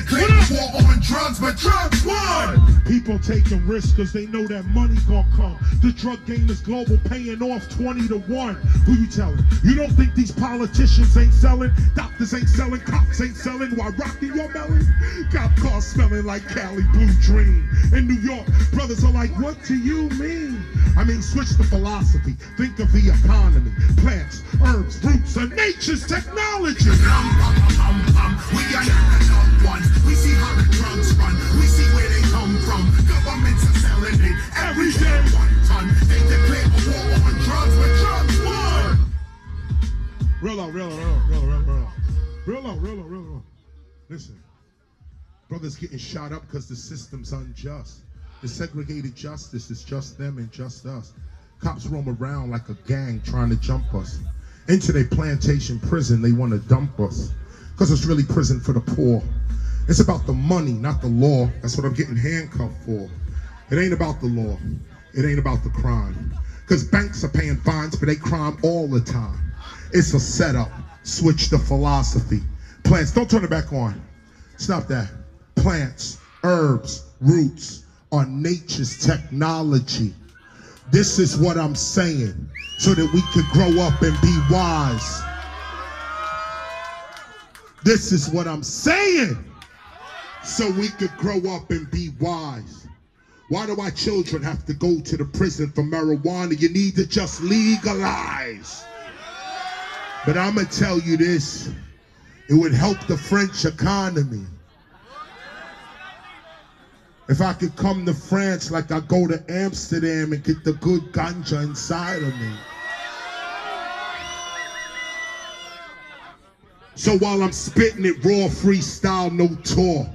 declare war on drugs, but drugs won. People taking risks because they know that money gonna come. The drug game is global, paying off 20 to 1. Who you telling? You don't think these politicians ain't selling? Doctors ain't selling, cops ain't selling Why rocking your melon? Cop cars smelling like Cali Blue Dream. In New York, brothers are like, what do you mean? I mean, switch the philosophy. Think of the economy. Plants, herbs, roots, and nature's technology. Real out, real out, real. Listen, brothers getting shot up because the system's unjust. The segregated justice is just them and just us. Cops roam around like a gang trying to jump us. Into their plantation prison, they want to dump us. Because it's really prison for the poor. It's about the money, not the law. That's what I'm getting handcuffed for. It ain't about the law. It ain't about the crime. Because banks are paying fines for they crime all the time. It's a setup. Switch the philosophy. Plants, don't turn it back on. Stop that. Plants, herbs, roots are nature's technology. This is what I'm saying so that we could grow up and be wise. This is what I'm saying so we could grow up and be wise. Why do our children have to go to the prison for marijuana? You need to just legalize. But I'm going to tell you this it would help the French economy. If I could come to France like I go to Amsterdam and get the good ganja inside of me. So while I'm spitting it raw, freestyle, no tour.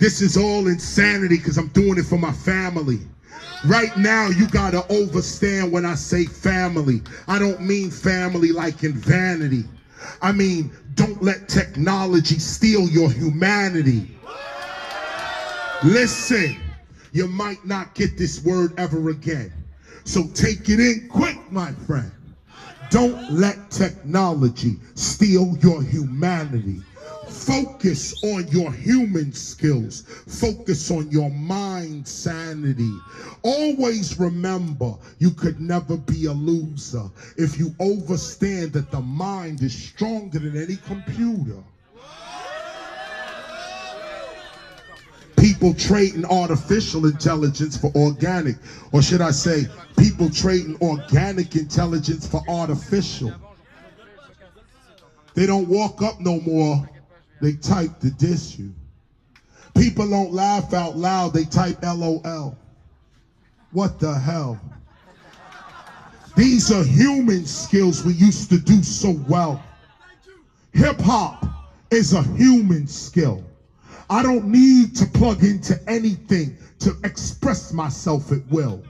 This is all insanity because I'm doing it for my family. Right now, you gotta overstand when I say family. I don't mean family like in vanity. I mean, don't let technology steal your humanity. Listen, you might not get this word ever again. So take it in quick, my friend. Don't let technology steal your humanity. Focus on your human skills. Focus on your mind sanity. Always remember you could never be a loser if you understand that the mind is stronger than any computer. People trading artificial intelligence for organic. Or should I say, people trading organic intelligence for artificial. They don't walk up no more. They type to diss you. People don't laugh out loud. They type LOL. What the hell? These are human skills we used to do so well. Hip hop is a human skill. I don't need to plug into anything to express myself at will.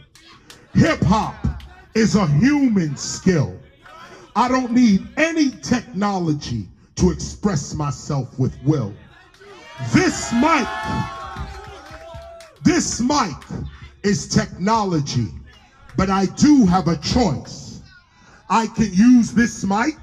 Hip hop is a human skill. I don't need any technology to express myself with will. This mic, this mic is technology, but I do have a choice. I can use this mic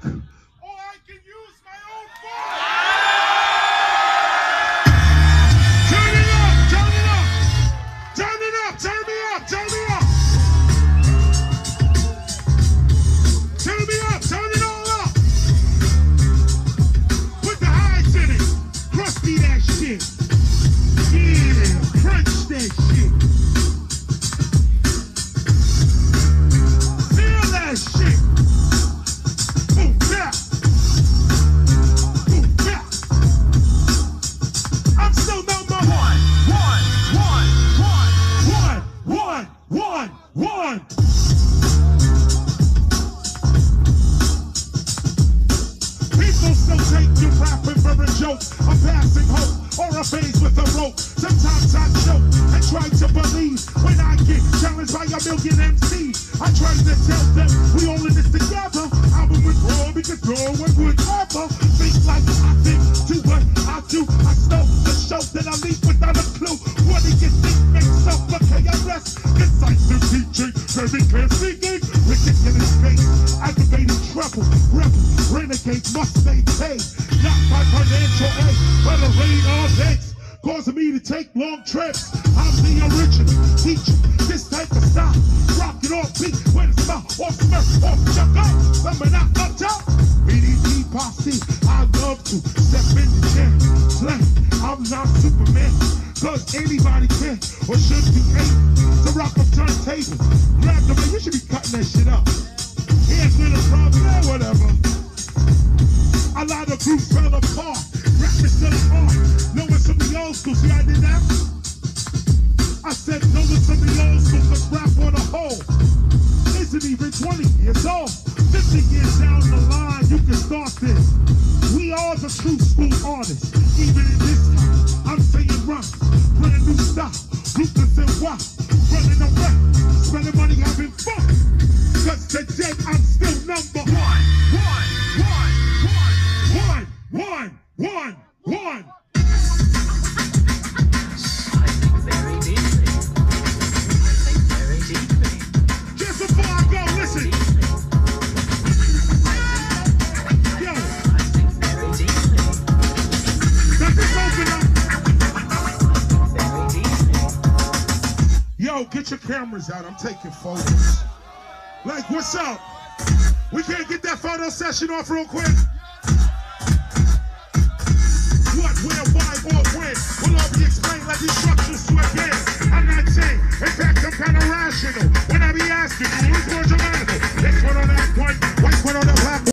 Sometimes I joke and try to believe when I get challenged by a million MCs. I try to tell them we all in this together. I would withdraw because no one would ever think like I think. Do what I do. I stole the show that I leave without a clue. What do you think makes up a KRS? Decisive teaching, very clear speaking. Wicked in his face, aggravating trouble. Rebel, renegade must maintain. Not by financial aid, but a rain on me to take long trips. I'm the original teacher. This type of style, rock it off beat when it's about off Smurf, off chuck up, coming out up top. BDP posse, I love to step in the chair. Slay, I'm not Superman, cause anybody can or should be able to rock a turntable. Grab the man, you should be cutting that shit up. Here's the problem, yeah, whatever. 20 years old. 50 years down the line, you can start this. We are the true school artists. Even in this time, I'm saying run. Brand new style. Ruthless and wild. Running away. get your cameras out. I'm taking photos. Like, what's up? We can't get that photo session off real quick. What, where, why, or when will all be explained like instructions to a kid. I'm not saying, in fact, I'm kind of rational when I be asking you.